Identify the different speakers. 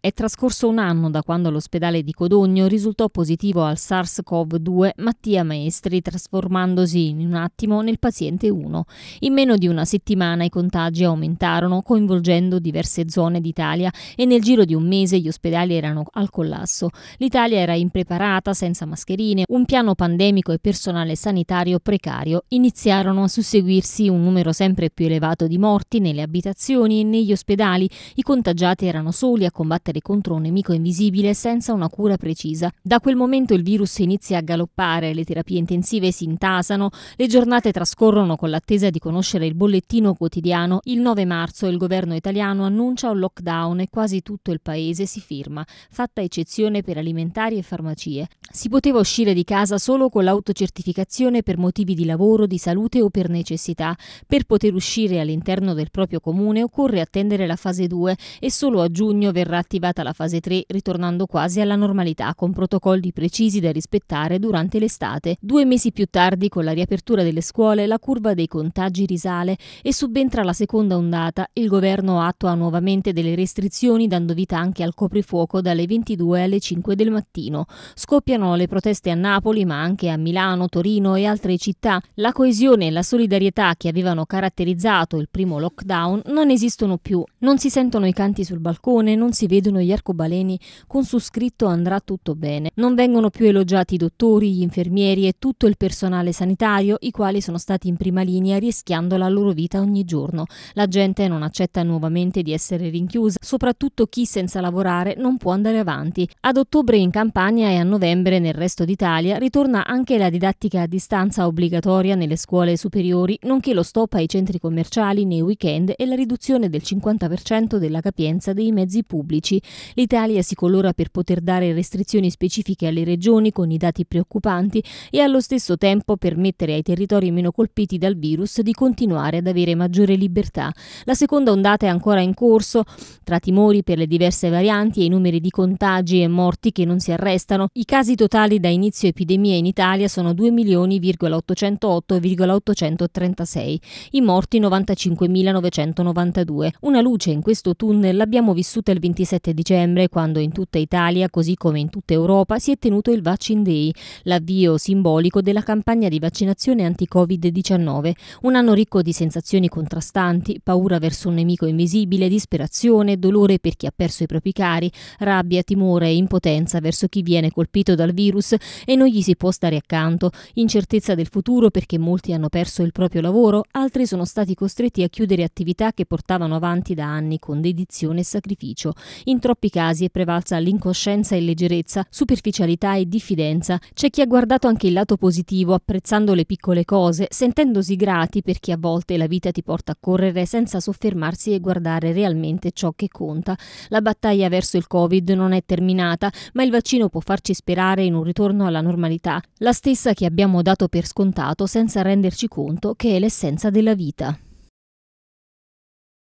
Speaker 1: È trascorso un anno da quando all'ospedale di Codogno risultò positivo al SARS-CoV-2 Mattia Maestri, trasformandosi in un attimo nel paziente 1. In meno di una settimana i contagi aumentarono, coinvolgendo diverse zone d'Italia e nel giro di un mese gli ospedali erano al collasso. L'Italia era impreparata, senza mascherine, un piano pandemico e personale sanitario precario. Iniziarono a susseguirsi un numero sempre più elevato di morti nelle abitazioni e negli ospedali. I contagiati erano soli a combattere combattere contro un nemico invisibile senza una cura precisa. Da quel momento il virus inizia a galoppare, le terapie intensive si intasano, le giornate trascorrono con l'attesa di conoscere il bollettino quotidiano. Il 9 marzo il governo italiano annuncia un lockdown e quasi tutto il paese si firma, fatta eccezione per alimentari e farmacie. Si poteva uscire di casa solo con l'autocertificazione per motivi di lavoro, di salute o per necessità. Per poter uscire all'interno del proprio comune occorre attendere la fase 2 e solo a giugno verrà attivata attivata la fase 3, ritornando quasi alla normalità con protocolli precisi da rispettare durante l'estate. Due mesi più tardi, con la riapertura delle scuole, la curva dei contagi risale e subentra la seconda ondata. Il governo attua nuovamente delle restrizioni, dando vita anche al coprifuoco dalle 22 alle 5 del mattino. Scoppiano le proteste a Napoli, ma anche a Milano, Torino e altre città. La coesione e la solidarietà che avevano caratterizzato il primo lockdown non esistono più. Non si sentono i canti sul balcone, non si vedono vedono gli arcobaleni con su scritto andrà tutto bene. Non vengono più elogiati i dottori, gli infermieri e tutto il personale sanitario, i quali sono stati in prima linea rischiando la loro vita ogni giorno. La gente non accetta nuovamente di essere rinchiusa, soprattutto chi senza lavorare non può andare avanti. Ad ottobre in Campania e a novembre nel resto d'Italia ritorna anche la didattica a distanza obbligatoria nelle scuole superiori, nonché lo stop ai centri commerciali nei weekend e la riduzione del 50% della capienza dei mezzi pubblici. L'Italia si colora per poter dare restrizioni specifiche alle regioni con i dati preoccupanti e allo stesso tempo permettere ai territori meno colpiti dal virus di continuare ad avere maggiore libertà. La seconda ondata è ancora in corso, tra timori per le diverse varianti e i numeri di contagi e morti che non si arrestano. I casi totali da inizio epidemia in Italia sono 2.808,836, i morti 95.992. Una luce in questo tunnel l'abbiamo vissuta il 27 7 dicembre, quando in tutta Italia, così come in tutta Europa, si è tenuto il Vaccine Day, l'avvio simbolico della campagna di vaccinazione anti-Covid-19. Un anno ricco di sensazioni contrastanti, paura verso un nemico invisibile, disperazione, dolore per chi ha perso i propri cari, rabbia, timore e impotenza verso chi viene colpito dal virus e non gli si può stare accanto, incertezza del futuro perché molti hanno perso il proprio lavoro, altri sono stati costretti a chiudere attività che portavano avanti da anni con dedizione e sacrificio. In in troppi casi è prevalsa l'incoscienza e leggerezza, superficialità e diffidenza. C'è chi ha guardato anche il lato positivo, apprezzando le piccole cose, sentendosi grati perché a volte la vita ti porta a correre senza soffermarsi e guardare realmente ciò che conta. La battaglia verso il Covid non è terminata, ma il vaccino può farci sperare in un ritorno alla normalità, la stessa che abbiamo dato per scontato senza renderci conto che è l'essenza della vita.